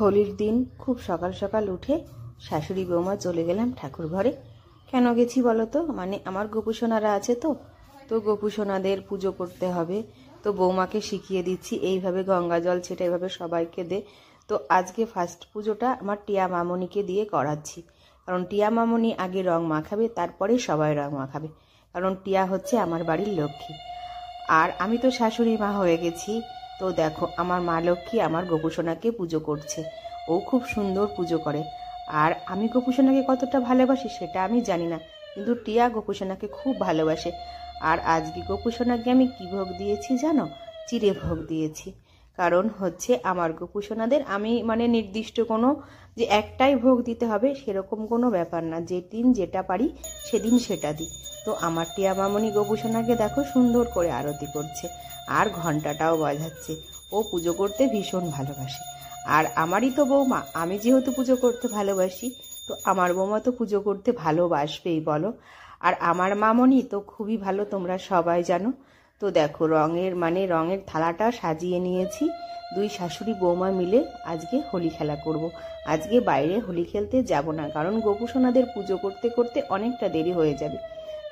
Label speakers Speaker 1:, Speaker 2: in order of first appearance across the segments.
Speaker 1: হোলির দিন খুব সকাল সকাল উঠে শাশুড়ি বৌমা চলে গেলাম ঠাকুর ঘরে। কেন গেছি বলো তো? মানে আমার গোপুসোনারা আছে তো। তো গোপুসোনাদের পুজো করতে হবে। তো বৌমাকে শিখিয়ে দিচ্ছি, এইভাবে গঙ্গা জল ছেটে এইভাবে সবাইকে দে। তো আজকে ফার্স্ট পুজোটা আমার টিয়া মামনিকে দিয়ে করাচ্ছি। কারণ টিয়া মামনি আগে রং মাখাবে, তারপরে সবাই রং মাখাবে। কারণ টিয়া হচ্ছে আমার বাড়ির লক্ষ্মী। আর আমি তো শাশুড়ি মা হয়ে গেছি। তো দেখো, আমার মা লক্ষ্মী আমার গোপুসোনাকে পুজো করছে। ও খুব সুন্দর পুজো করে। আর আমি গোপুসোনাকে কতটা ভালোবাসি সেটা আমি জানি না, কিন্তু টিয়া গোপুসোনাকে খুব ভালোবাসে। আর আজকে গোপুসোনাকে আমি কী ভোগ দিয়েছি জানো? চিড়ে ভোগ দিয়েছি। কারণ হচ্ছে আমার গোপুসোনাদের আমি মানে নির্দিষ্ট কোনো যে একটাই ভোগ দিতে হবে সেরকম কোনো ব্যাপার না। যেদিন যেটা পারি সেদিন সেটা দিই। তো আমার টিয়া মামনি গোপুসোনাকে দেখো সুন্দর করে আরতি করছে। আর ঘন্টাটাও বাজাচ্ছে। ও পুজো করতে ভীষণ ভালোবাসে। আর আমারই তো বৌমা, আমি যেহেতু পুজো করতে ভালোবাসি, তো আমার বৌমা তো পুজো করতে ভালোবাসবেই বলো। আর আমার মামনি তো খুবই ভালো, তোমরা সবাই জানো। তো দেখো, রঙের মানে রঙের থালাটা সাজিয়ে নিয়েছি। দুই শাশুড়ি বৌমা মিলে আজকে হোলি খেলা করব। আজকে বাইরে হোলি খেলতে যাব না, কারণ গোপুসোনাদের পুজো করতে করতে অনেকটা দেরি হয়ে যাবে।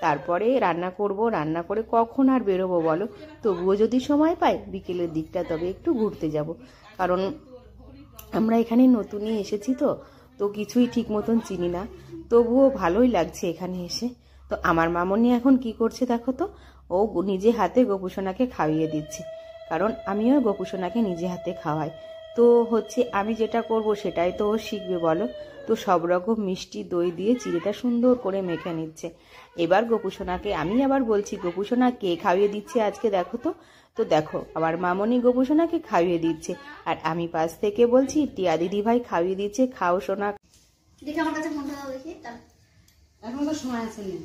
Speaker 1: তারপরে রান্না করব, রান্না করে কখন আর বেরোবো বলো? তবুও যদি সময় পাই, বিকেলের দিকটা তবে একটু ঘুরতে যাব। কারণ আমরা এখানে নতুনই এসেছি তো তো কিছুই ঠিক মতন চিনি না। তবুও ভালোই লাগছে এখানে এসে। তো আমার মামনি এখন কি করছে দেখো তো ও নিজে হাতে গোপুসোনাকে খাইয়ে দিচ্ছে। কারণ আমিও গোপুসোনাকে নিজে হাতে খাওয়াই। তো হচ্ছে আমি যেটা করব সেটাই তো ও শিখবে বলো? তো সব রকম মিষ্টি দই দিয়ে চিড়েটা সুন্দর করে মেখে নিচ্ছে। এবার গোপুসোনাকে আমি আবার বলছি গোপুসোনা কে খাইয়ে দিচ্ছে আজকে দেখো তো? তো দেখো আমার মামনি গোপুসোনাকে খাইয়ে দিচ্ছে। আর আমি পাশ থেকে বলছি টিয়া দিদি ভাই খাইয়ে দিচ্ছে খাও সোনা।
Speaker 2: দেখি আমার কাছে ফোনটা দাও দেখি
Speaker 3: এখন তো সময় আছে না।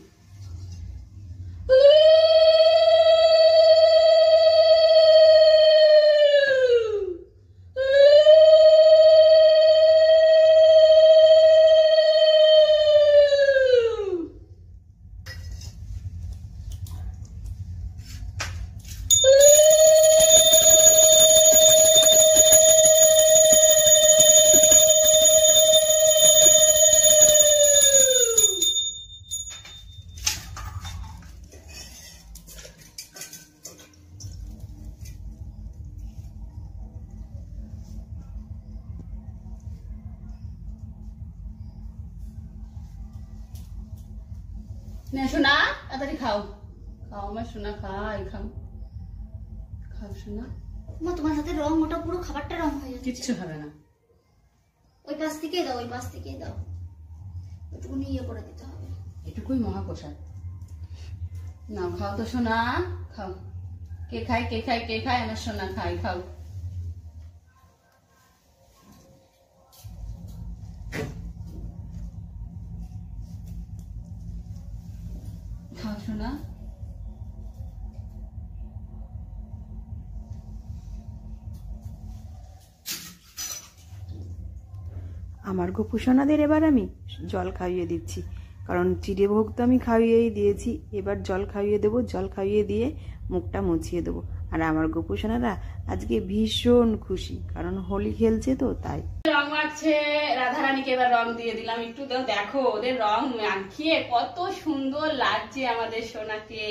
Speaker 3: না শোনা তাড়াতাড়ি খাও। খাও আমার শোনা খাই খাও। খাও শোনা
Speaker 2: মা তোমার হাতে রং ওটা পুরো খাবারটা রং হয়ে যাচ্ছে।
Speaker 3: কিচ্ছু হবে না।
Speaker 2: ওই পাশ থেকে দাও ওই পাশ থেকে দাও। ওটুকুনি ইয়ে করে দিতে হবে।
Speaker 3: এটুকুই মহাপ্রসাদ। না খাও তো শোনা খাও। কে খায় কে খায় কে খায়? আমার সোনা খাই খাও।
Speaker 1: আমার গোপুসোনাদের এবার আমি জল খাইয়ে দিচ্ছি। কারণ চিড়ে ভোগ তো আমি খাইয়েই দিয়েছি। এবার জল খাইয়ে দেবো, জল খাইয়ে দিয়ে মুখটা মুছিয়ে দেবো। আর আমার গোপুসোনারা আজকে ভীষণ খুশি, কারণ হোলি খেলছে তো, তাই।
Speaker 3: রং মাখছে, রাধারানীকে এবার রং দিয়ে দিলাম। একটু দেখো, ওদের রং মাখিয়ে কত সুন্দর লাগছে আমাদের সোনাকে।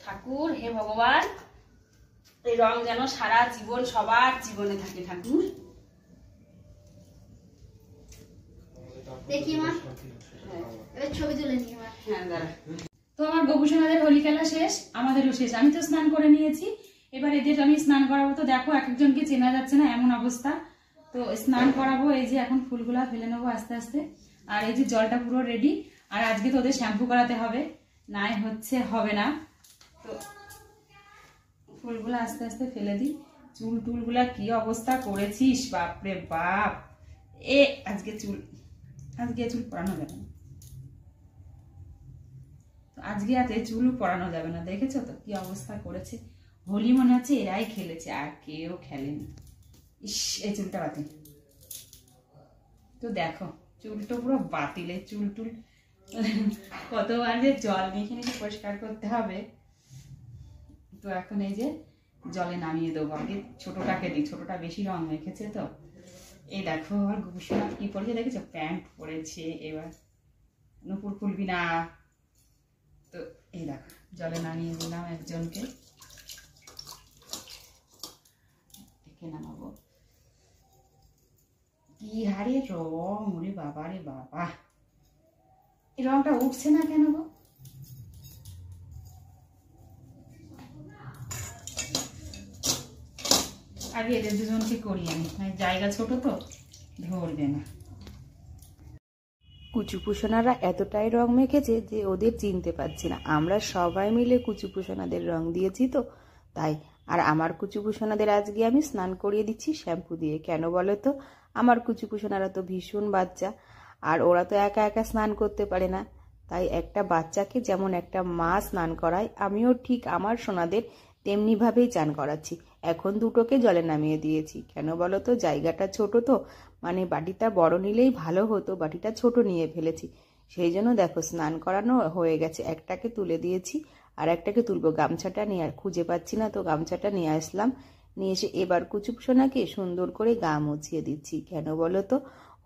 Speaker 3: ঠাকুর, হে ভগবান। এই রং যেন সারা জীবন সবার জীবনে থাকে ঠাকুর।
Speaker 2: দেখি মা। ছবি তুলে নিই
Speaker 3: হ্যাঁ দাঁড়া। তো আমার গোপুসোনাদের হোলি খেলা শেষ আমাদেরও শেষ। আমি তো স্নান করে নিয়েছি। এবার এদের আমি স্নান করাবো তো দেখো এক একজনকে চেনা যাচ্ছে না এমন অবস্থা। তো স্নান করাবো এই যে এখন ফুলগুলা ফেলে নেব আস্তে আস্তে। আর এই যে জলটা পুরো রেডি আর আজকে তো ওদের শ্যাম্পু করাতে হবে। নাই হচ্ছে হবে না। তো ফুলগুলো আস্তে আস্তে ফেলে দিই। চুল টুলগুলা কি অবস্থা করেছিস? বাপরে বাপ। এ, আজকে চুল আজকে চুল পরানো যাবে না। আজকে আর এই চুল পরানো যাবে না। দেখেছ তো কি অবস্থা করেছে? হোলি মনে হচ্ছে এরাই খেলেছে, আর কেউ খেলেনি। ইস, এই চুলটা বাতিল তো দেখো, চুলটা পুরো বাতিলের চুল টুল। কতবার যে জল নিয়ে এখানে পরিষ্কার করতে হবে। তো এখন এই যে জলে নামিয়ে দেবো। আগে ছোটোটাকে দিই। ছোটোটা বেশি রং মেখেছে তো। এই দেখো আমার গুপুসোনা কি পরেছে দেখেছ? প্যান্ট পরেছে এবার নুপুর খুলবি না। তো এই দেখো, জলে নামিয়ে দিলাম একজনকে। দেখে নামাবো। কি হারে রং, ওরে বাবা রে বাবা। এই রংটা উঠছে না কেন গো? আগে এদের দুজনকে করিয়ে নি মানে জায়গা ছোট তো, ধরবে না।
Speaker 1: কুচুপুষণারা এতটাই রং মেখেছে যে ওদের চিনতে পারছি না। আমরা সবাই মিলে কুচুপুষণাদের রং দিয়েছি তো, তাই। আর আমার কুচুপুষণাদের আজকে আমি স্নান করিয়ে দিচ্ছি শ্যাম্পু দিয়ে। কেন বলো তো? আমার কুচুপুষণারা তো ভীষণ বাচ্চা। আর ওরা তো একা একা স্নান করতে পারে না। তাই একটা বাচ্চাকে যেমন একটা মা স্নান করায়, আমিও ঠিক আমার সোনাদের তেমনিভাবেই চান করাচ্ছি। এখন দুটোকে জলে নামিয়ে দিয়েছি। কেন বলো তো, জায়গাটা ছোট তো। মানে বাটিটা বড় নিলেই ভালো হতো, বাটিটা ছোট নিয়ে ফেলেছি। সেই জন্য দেখো, স্নান করানো হয়ে গেছে। একটাকে তুলে দিয়েছি, আর একটাকে তুলবো। গামছাটা নিয়ে আর খুঁজে পাচ্ছি না তো, গামছাটা নিয়ে আসলাম। নিয়ে এসে এবার কুচুপসোনাকে সুন্দর করে গা মুছিয়ে দিচ্ছি। কেন বলো তো,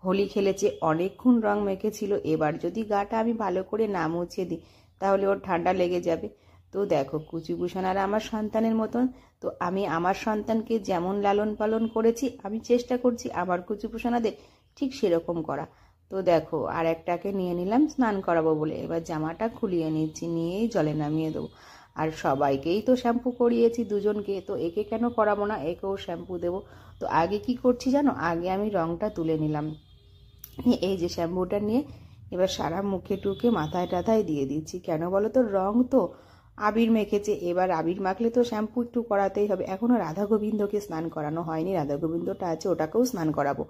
Speaker 1: হোলি খেলেছে, অনেকক্ষণ রং মেখেছিল। এবার যদি গাটা আমি ভালো করে না মুছিয়ে দিই, তাহলে ওর ঠান্ডা লেগে যাবে। তো দেখো কুচিভূষণ আর আমার সন্তানের মতন। তো আমি আমার সন্তানকে যেমন লালন পালন করেছি, আমি চেষ্টা করছি আমার কুচিভূষণাদের ঠিক সেরকম করা। তো দেখো, আর একটাকে নিয়ে নিলাম, স্নান করাবো বলে। এবার জামাটা খুলিয়ে নিচ্ছি, নিয়েই জলে নামিয়ে দেবো। আর সবাইকেই তো শ্যাম্পু করিয়েছি, দুজনকে। তো একে কেন করাবো না, একেও শ্যাম্পু দেবো। তো আগে কি করছি জানো? আগে আমি রংটা তুলে নিলাম। এই যে শ্যাম্পুটা নিয়ে এবার সারা মুখে টুকে মাথায় টাথায় দিয়ে দিচ্ছি। কেন বলো তো? রং তো আবির মেখেছে। এবার আবির মাখলে তো শ্যাম্পু একটু করাতেই হবে। এখনও রাধা গোবিন্দকে স্নান করানো হয়নি। রাধা গোবিন্দটা আছে, ওটাকেও স্নান করাবো।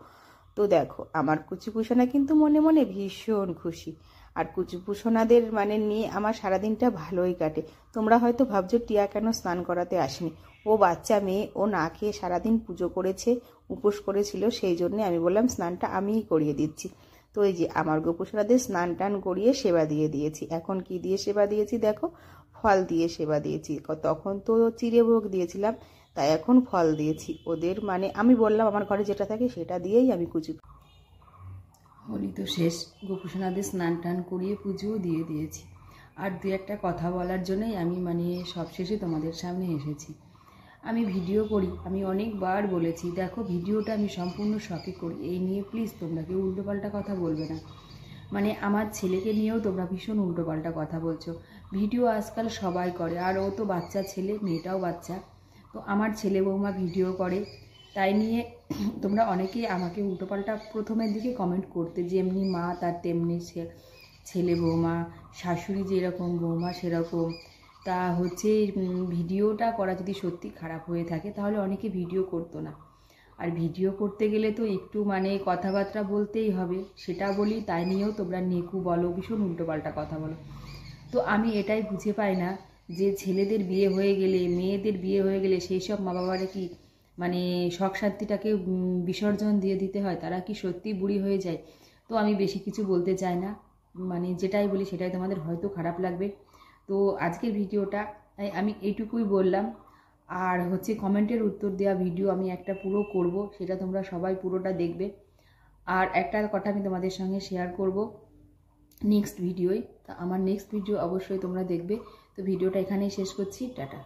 Speaker 1: তো দেখো, আমার কুচিপুষণা কিন্তু মনে মনে ভীষণ খুশি। আর কুচিপুষণাদের মানে নিয়ে আমার সারাদিনটা ভালোই কাটে। তোমরা হয়তো ভাবছ, টিয়া কেন স্নান করাতে আসেনি? ও বাচ্চা মেয়ে, ও না খেয়ে সারাদিন পুজো করেছে, উপোস করেছিল, সেই জন্যে আমি বললাম, স্নানটা আমিই করিয়ে দিচ্ছি। তো এই যে, আমার গোপুসরাদের স্নান টান করিয়ে সেবা দিয়ে দিয়েছি। এখন কি দিয়ে সেবা দিয়েছি দেখো? ফল দিয়ে সেবা দিয়েছি। তখন তো চিড়ে ভোগ দিয়েছিলাম, তাই এখন ফল দিয়েছি। ওদের মানে আমি বললাম, আমার ঘরে যেটা থাকে সেটা দিয়েই আমি কুচি হোলি তো শেষ। গোপুসোনাদের স্নান টান করিয়ে পুজোও দিয়ে দিয়েছি। আর দু একটা কথা বলার জন্যই আমি মানে সবশেষে তোমাদের সামনে এসেছি। আমি ভিডিও করি, আমি অনেকবার বলেছি, দেখো ভিডিওটা আমি সম্পূর্ণ শখে করি। এই নিয়ে প্লিজ তোমরা কেউ উল্টোপাল্টা কথা বলবে না। মানে আমার ছেলেকে নিয়েও তোমরা ভীষণ উল্টোপাল্টা কথা বলছো। ভিডিও আজকাল সবাই করে। আর ও তো বাচ্চা ছেলে, মেয়েটাও বাচ্চা। তো আমার ছেলে বৌমা ভিডিও করে। তাই নিয়ে তোমরা অনেকেই আমাকে উল্টোপাল্টা প্রথমের দিকে কমেন্ট করতে, যেমনি মা তার তেমনি ছেলে বৌমা, শাশুড়ি যেরকম, বৌমা সেরকম। তা হচ্ছে ভিডিওটা করা যদি সত্যি খারাপ হয়ে থাকে, তাহলে অনেকে ভিডিও করতো না। আর ভিডিও করতে গেলে তো একটু মানে কথাবার্তা বলতেই হবে। সেটা বলি, তাই নিয়েও তোমরা নেকু বলো, ভীষণ উল্টোপাল্টা কথা বলো। তো আমি এটাই বুঝে পাই না যে ছেলেদের বিয়ে হয়ে গেলে, মেয়েদের বিয়ে হয়ে গেলে সেই সব মা বাবারা কি মানে শখ শান্তিটাকে বিসর্জন দিয়ে দিতে হয়? তারা কি সত্যি বুড়ি হয়ে যায়? তো আমি বেশি কিছু বলতে চাই না। মানে যেটাই বলি সেটাই তোমাদের হয়তো খারাপ লাগবে। তো আজকের ভিডিওটা, তাই আমি এইটুকুই বললাম। আর হচ্ছে কমেন্টের উত্তর দেওয়া ভিডিও আমি একটা পুরো করব, সেটা তোমরা সবাই পুরোটা দেখবে। আর একটা কথা আমি তোমাদের সঙ্গে শেয়ার করব। নেক্সট ভিডিওয় তা আমার নেক্সট ভিডিও অবশ্যই তোমরা দেখবে। তো ভিডিওটা এখানেই শেষ করছি। টাটা।